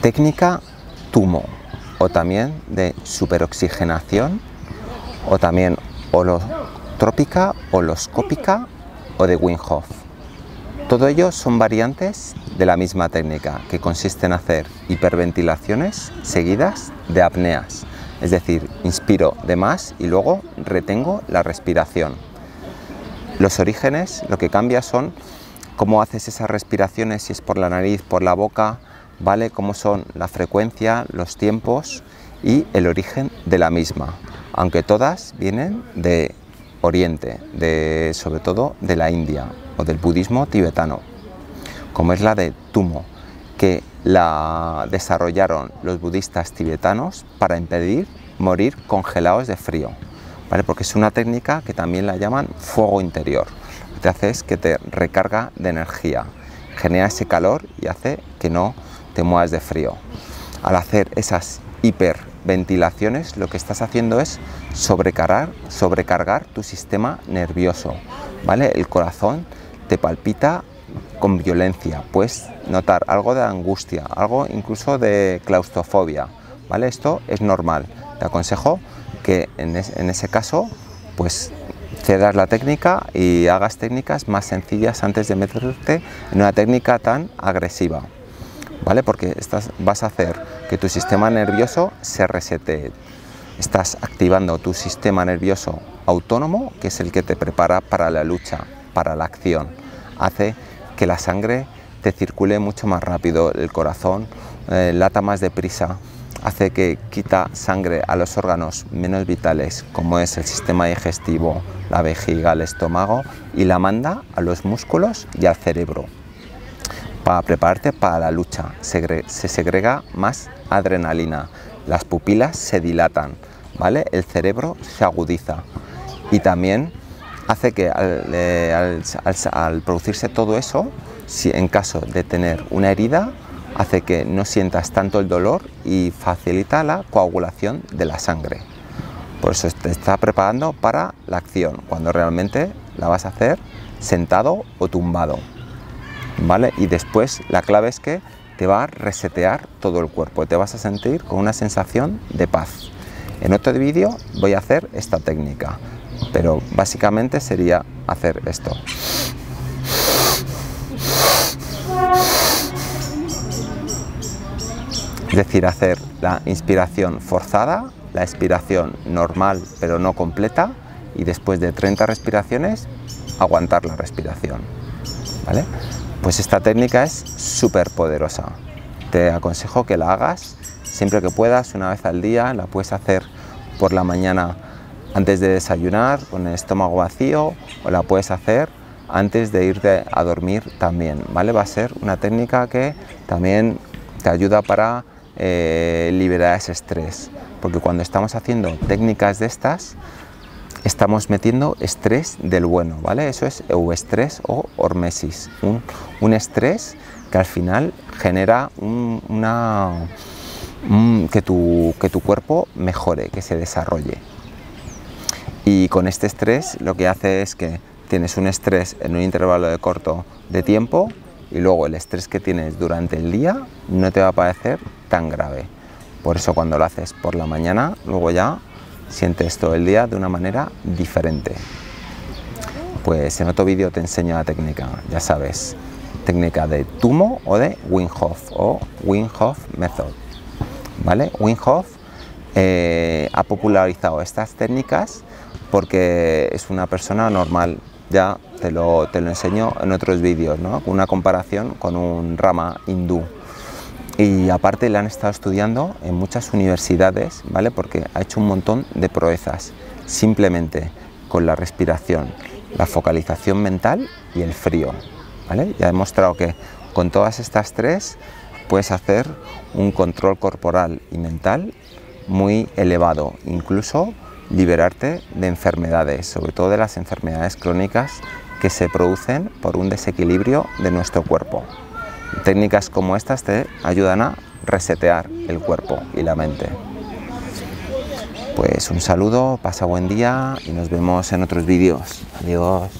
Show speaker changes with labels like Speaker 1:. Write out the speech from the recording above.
Speaker 1: técnica TUMO o también de superoxigenación o también holotrópica, holoscópica o de Wim Hof. Todo ello son variantes de la misma técnica que consiste en hacer hiperventilaciones seguidas de apneas, es decir, inspiro de más y luego retengo la respiración. Los orígenes lo que cambia son cómo haces esas respiraciones, si es por la nariz, por la boca, ¿vale? Cómo son la frecuencia, los tiempos y el origen de la misma, aunque todas vienen de Oriente, de, sobre todo de la India o del budismo tibetano, como es la de Tumo, que la desarrollaron los budistas tibetanos para impedir morir congelados de frío, ¿vale? porque es una técnica que también la llaman fuego interior te hace es que te recarga de energía, genera ese calor y hace que no te muevas de frío. Al hacer esas hiperventilaciones lo que estás haciendo es sobrecargar, sobrecargar tu sistema nervioso, ¿vale? El corazón te palpita con violencia, puedes notar algo de angustia, algo incluso de claustrofobia, ¿vale? Esto es normal. Te aconsejo que en, en ese caso pues cedas la técnica y hagas técnicas más sencillas antes de meterte en una técnica tan agresiva, ¿vale? Porque estás, vas a hacer que tu sistema nervioso se resete. Estás activando tu sistema nervioso autónomo, que es el que te prepara para la lucha, para la acción. Hace que la sangre te circule mucho más rápido, el corazón eh, lata más deprisa, hace que quita sangre a los órganos menos vitales, como es el sistema digestivo, la vejiga, el estómago, y la manda a los músculos y al cerebro para prepararte para la lucha. Se, segrega más adrenalina, las pupilas se dilatan, ¿vale? el cerebro se agudiza y también hace que al, eh, al producirse todo eso, si en caso de tener una herida, hace que no sientas tanto el dolor y facilita la coagulación de la sangre. Por eso te está preparando para la acción, cuando realmente la vas a hacer sentado o tumbado. ¿Vale? Y después la clave es que te va a resetear todo el cuerpo, te vas a sentir con una sensación de paz. En otro vídeo voy a hacer esta técnica, pero básicamente sería hacer esto. Es decir, hacer la inspiración forzada, la expiración normal pero no completa y después de 30 respiraciones aguantar la respiración. ¿vale? Pues esta técnica es súper poderosa. Te aconsejo que la hagas siempre que puedas, una vez al día. La puedes hacer por la mañana antes de desayunar con el estómago vacío o la puedes hacer antes de irte a dormir también. ¿vale? Va a ser una técnica que también te ayuda para eh, liberar ese estrés. Porque cuando estamos haciendo técnicas de estas, estamos metiendo estrés del bueno, ¿vale? Eso es euestrés o hormesis, un, estrés que al final genera una, que, tu, que tu cuerpo mejore, que se desarrolle. Y con este estrés lo que hace es que tienes un estrés en un intervalo de corto de tiempo y luego el estrés que tienes durante el día no te va a parecer tan grave. Por eso cuando lo haces por la mañana, luego ya sientes todo el día de una manera diferente. Pues en otro vídeo te enseño la técnica, ya sabes, técnica de Tumo o de Wim Hof o Wim Hof Method. ¿Vale? Wim eh, ha popularizado estas técnicas porque es una persona normal, ya te lo, te lo enseño en otros vídeos, ¿no? una comparación con un rama hindú y aparte le han estado estudiando en muchas universidades, ¿vale? Porque ha hecho un montón de proezas, simplemente con la respiración, la focalización mental y el frío, ¿vale? Y ha demostrado que con todas estas tres puedes hacer un control corporal y mental muy elevado, incluso liberarte de enfermedades, sobre todo de las enfermedades crónicas que se producen por un desequilibrio de nuestro cuerpo. Técnicas como estas te ayudan a resetear el cuerpo y la mente. Pues un saludo, pasa buen día y nos vemos en otros vídeos. Adiós.